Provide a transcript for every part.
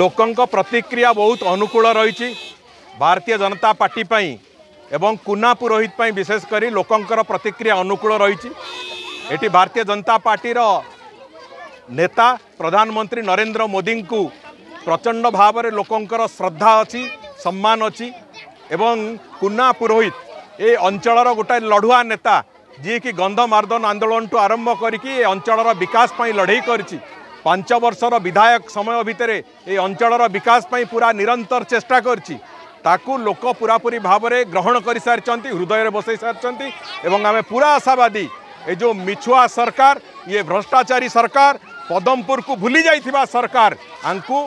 ଲୋକଙ୍କ ପ୍ରତିକ୍ରିୟା ବହୁତ ଅନୁକୂଳ ରହିଛି ଭାରତୀୟ ଜନତା ପାର୍ଟି ପାଇଁ ଏବଂ କୁନା ପୁରୋହିତ ପାଇଁ ବିଶେଷ କରି ଲୋକଙ୍କର ପ୍ରତିକ୍ରିୟା ଅନୁକୂଳ ରହିଛି ଏଠି ଭାରତୀୟ ଜନତା ପାର୍ଟିର ନେତା ପ୍ରଧାନମନ୍ତ୍ରୀ ନରେନ୍ଦ୍ର ମୋଦିଙ୍କୁ ପ୍ରଚଣ୍ଡ ଭାବରେ ଲୋକଙ୍କର ଶ୍ରଦ୍ଧା ଅଛି ସମ୍ମାନ ଅଛି ଏବଂ କୁନା ପୁରୋହିତ ଏ ଅଞ୍ଚଳର ଗୋଟାଏ ଲଢ଼ୁଆ ନେତା ଯିଏକି ଗନ୍ଧମାର୍ଦ୍ଦନ ଆନ୍ଦୋଳନଠୁ ଆରମ୍ଭ କରିକି ଏ ଅଞ୍ଚଳର ବିକାଶ ପାଇଁ ଲଢ଼େଇ କରିଛି ପାଞ୍ଚ ବର୍ଷର ବିଧାୟକ ସମୟ ଭିତରେ ଏ ଅଞ୍ଚଳର ବିକାଶ ପାଇଁ ପୁରା ନିରନ୍ତର ଚେଷ୍ଟା କରିଛି ତାକୁ ଲୋକ ପୁରାପୁରି ଭାବରେ ଗ୍ରହଣ କରିସାରିଛନ୍ତି ହୃଦୟରେ ବସାଇ ସାରିଛନ୍ତି ଏବଂ ଆମେ ପୁରା ଆଶାବାଦୀ ଏ ଯେଉଁ ମିଛୁଆ ସରକାର ଇଏ ଭ୍ରଷ୍ଟାଚାରୀ ସରକାର ପଦମପୁରକୁ ଭୁଲି ଯାଇଥିବା ସରକାର ଆଙ୍କୁ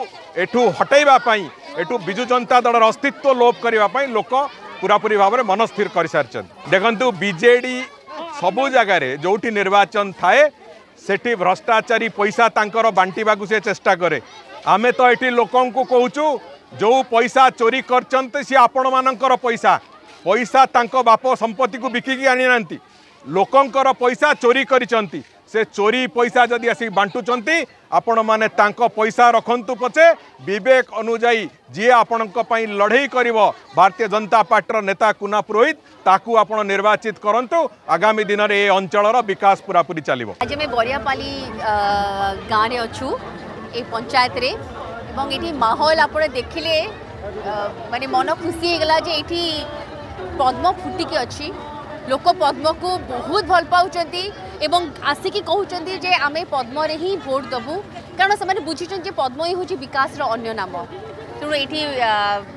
ଏଠୁ ହଟାଇବା ପାଇଁ ଏଠୁ ବିଜୁ ଜନତା ଦଳର ଅସ୍ତିତ୍ୱ ଲୋପ କରିବା ପାଇଁ ଲୋକ ପୁରାପୁରି ଭାବରେ ମନସ୍ଥିର କରିସାରିଛନ୍ତି ଦେଖନ୍ତୁ ବିଜେଡ଼ି ସବୁ ଜାଗାରେ ଯେଉଁଠି ନିର୍ବାଚନ ଥାଏ ସେଠି ଭ୍ରଷ୍ଟାଚାରୀ ପଇସା ତାଙ୍କର ବାଣ୍ଟିବାକୁ ସେ ଚେଷ୍ଟା କରେ ଆମେ ତ ଏଠି ଲୋକଙ୍କୁ କହୁଛୁ ଯେଉଁ ପଇସା ଚୋରି କରିଛନ୍ତି ସିଏ ଆପଣମାନଙ୍କର ପଇସା ପଇସା ତାଙ୍କ ବାପ ସମ୍ପତ୍ତିକୁ ବିକିକି ଆଣିନାହାନ୍ତି ଲୋକଙ୍କର ପଇସା ଚୋରି କରିଛନ୍ତି ସେ ଚୋରି ପଇସା ଯଦି ଆସିକି ବାଣ୍ଟୁଛନ୍ତି ଆପଣମାନେ ତାଙ୍କ ପଇସା ରଖନ୍ତୁ ପଛେ ବିବେକ ଅନୁଯାୟୀ ଯିଏ ଆପଣଙ୍କ ପାଇଁ ଲଢ଼େଇ କରିବ ଭାରତୀୟ ଜନତା ପାର୍ଟିର ନେତା କୁନା ପୁରୋହିତ ତାକୁ ଆପଣ ନିର୍ବାଚିତ କରନ୍ତୁ ଆଗାମୀ ଦିନରେ ଏ ଅଞ୍ଚଳର ବିକାଶ ପୁରାପୁରି ଚାଲିବ ଆଜି ଆମେ ବରିଆପାଲି ଗାଁରେ ଅଛୁ ଏ ପଞ୍ଚାୟତରେ ଏବଂ ଏଠି ମାହୋଲ ଆପଣ ଦେଖିଲେ ମାନେ ମନ ଖୁସି ହେଇଗଲା ଯେ ଏଠି ପଦ୍ମ ଫୁଟିକି ଅଛି ଲୋକ ପଦ୍ମକୁ ବହୁତ ଭଲ ପାଉଛନ୍ତି এবং আসিকি কুমার যে আমি পদ্মরে হি ভোট দেবু কারণ সে বুঝিছেন যে পদ্ম হি হচ্ছে বিকাশর অন্য নাম ତେଣୁ এটি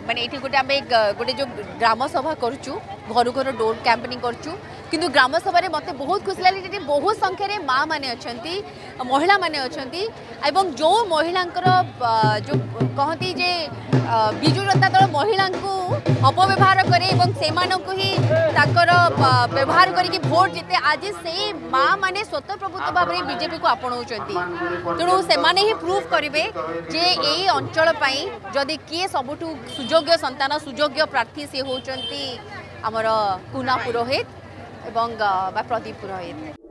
ମାନେ এটি ଗୋଟେ ଆମେ ଗୋଟେ ଯେଉଁ ଗ୍ରାମ ସଭା କରୁଛୁ ঘর ଘର ଡୋର୍ କ୍ୟାମ୍ପେନିଂ କରୁଛୁ কিন্তু গ্রাম সভায় মতো বহু খুশি লাগে যে বহু সংখ্যার মা মানে অহিলা মানে অনেক এবং যে মহিলা কহতি যে বিজু জনতা দল মহিলা অপব্যবহার করে এবং সেমানকু হি তাকর ব্যবহার করি ভোট জিতে আজ সেই মা মানে স্বতঃপ্রভূত ভাবে বিজেপি কু আপনাউছন্তি তেমন সেমানে হি প্রুফ করবে যে এই অঞ্চল পাই যদি কি সবুঠ সুযোগ্য সন্তান সুযোগ্য প্রার্থী সে হচ্ছেন আমার কুনা পুরোহিত এবং বা প্রদীপ পুরোহিত